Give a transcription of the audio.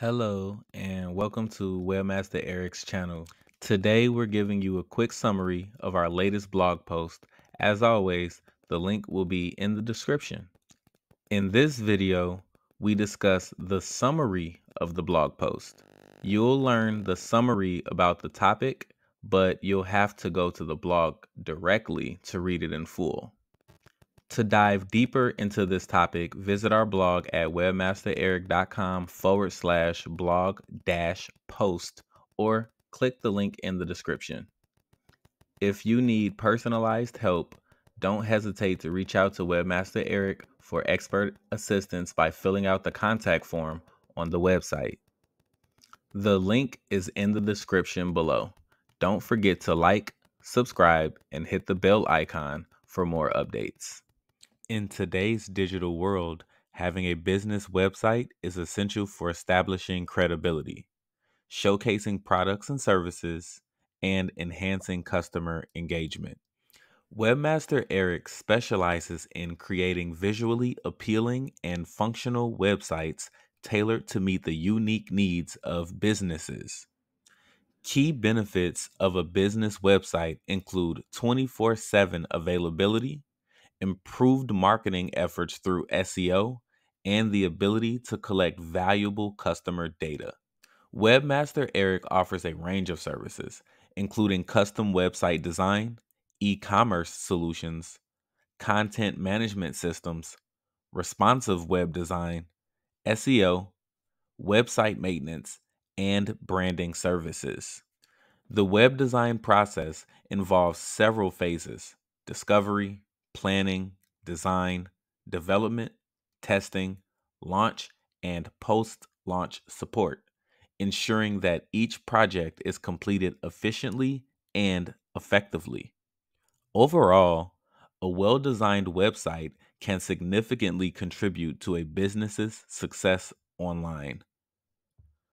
Hello, and welcome to Webmaster Eric's channel. Today, we're giving you a quick summary of our latest blog post. As always, the link will be in the description. In this video, we discuss the summary of the blog post. You'll learn the summary about the topic, but you'll have to go to the blog directly to read it in full. To dive deeper into this topic, visit our blog at webmastereric.com forward slash blog dash post or click the link in the description. If you need personalized help, don't hesitate to reach out to Webmaster Eric for expert assistance by filling out the contact form on the website. The link is in the description below. Don't forget to like, subscribe, and hit the bell icon for more updates. In today's digital world, having a business website is essential for establishing credibility, showcasing products and services, and enhancing customer engagement. Webmaster Eric specializes in creating visually appealing and functional websites tailored to meet the unique needs of businesses. Key benefits of a business website include 24 7 availability, improved marketing efforts through SEO, and the ability to collect valuable customer data. Webmaster Eric offers a range of services, including custom website design, e commerce solutions, content management systems, responsive web design, SEO, website maintenance, and branding services. The web design process involves several phases discovery, planning, design, development, testing, launch, and post launch support, ensuring that each project is completed efficiently and effectively. Overall, a well designed website can significantly contribute to a business's success online.